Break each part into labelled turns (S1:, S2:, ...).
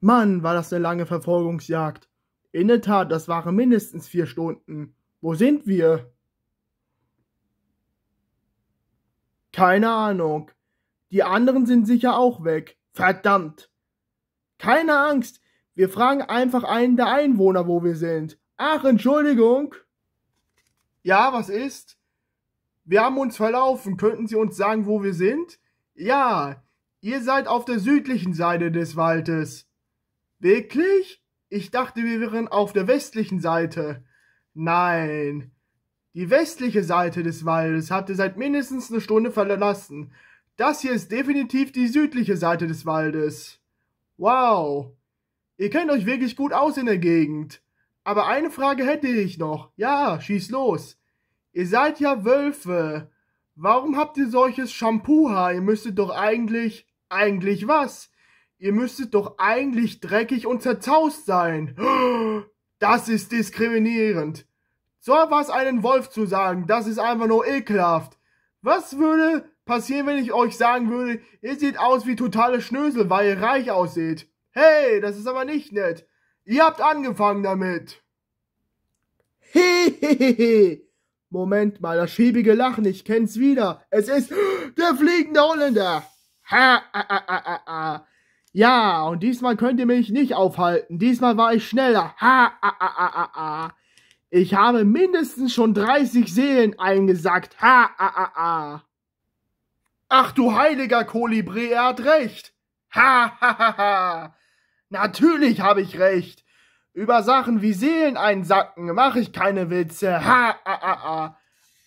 S1: Mann, war das eine lange Verfolgungsjagd. In der Tat, das waren mindestens vier Stunden. Wo sind wir? Keine Ahnung. Die anderen sind sicher auch weg. Verdammt. Keine Angst. Wir fragen einfach einen der Einwohner, wo wir sind. Ach, Entschuldigung. Ja, was ist? Wir haben uns verlaufen. Könnten Sie uns sagen, wo wir sind? Ja, ihr seid auf der südlichen Seite des Waldes. Wirklich? Ich dachte, wir wären auf der westlichen Seite. Nein. Die westliche Seite des Waldes ihr seit mindestens eine Stunde verlassen. Das hier ist definitiv die südliche Seite des Waldes. Wow. Ihr kennt euch wirklich gut aus in der Gegend. Aber eine Frage hätte ich noch. Ja, schieß los. Ihr seid ja Wölfe. Warum habt ihr solches Shampoo-Haar? Ihr müsstet doch eigentlich. Eigentlich was? Ihr müsstet doch eigentlich dreckig und zerzaust sein. Das ist diskriminierend. So was einen Wolf zu sagen, das ist einfach nur ekelhaft. Was würde passieren, wenn ich euch sagen würde, ihr seht aus wie totale Schnösel, weil ihr reich aussieht? Hey, das ist aber nicht nett. Ihr habt angefangen damit. Hehehehe. Moment mal, das schäbige Lachen, ich kenn's wieder. Es ist der fliegende Holländer. Ha, a, a, a, a, a. Ja, und diesmal könnt ihr mich nicht aufhalten. Diesmal war ich schneller. Ha, a, a, a, a. Ich habe mindestens schon 30 Seelen eingesackt. Ha, a, a, a. Ach du heiliger Kolibri, er hat recht. Ha, ha, ha, ha. Natürlich habe ich recht. Über Sachen wie Seelen einsacken mache ich keine Witze. Ha, a, a, a.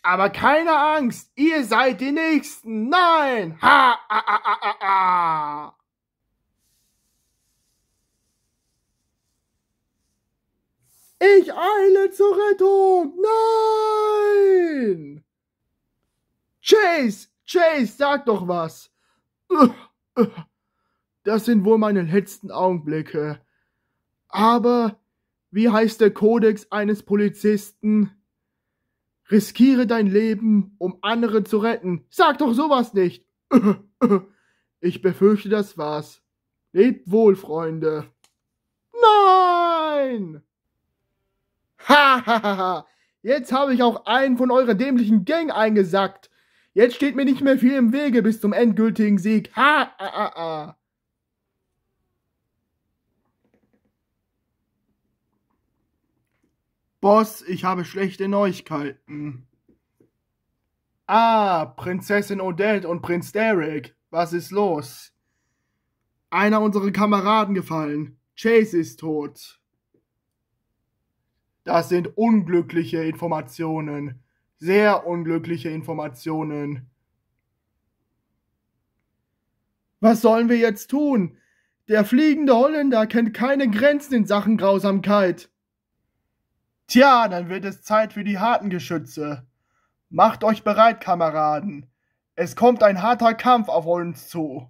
S1: Aber keine Angst, ihr seid die Nächsten. Nein. Ha, a, a, a, a, a. Ich eile zur Rettung! Nein! Chase! Chase, sag doch was! Das sind wohl meine letzten Augenblicke. Aber wie heißt der Kodex eines Polizisten? Riskiere dein Leben, um andere zu retten. Sag doch sowas nicht! Ich befürchte, das war's. Lebt wohl, Freunde. Nein! Ha, ha, ha, ha. Jetzt habe ich auch einen von eurer dämlichen Gang eingesackt. Jetzt steht mir nicht mehr viel im Wege bis zum endgültigen Sieg. Ha, ha, ha, ha. Boss, ich habe schlechte Neuigkeiten. Ah, Prinzessin Odette und Prinz Derek. Was ist los? Einer unserer Kameraden gefallen. Chase ist tot. Das sind unglückliche Informationen. Sehr unglückliche Informationen. Was sollen wir jetzt tun? Der fliegende Holländer kennt keine Grenzen in Sachen Grausamkeit. Tja, dann wird es Zeit für die harten Geschütze. Macht euch bereit, Kameraden. Es kommt ein harter Kampf auf uns zu.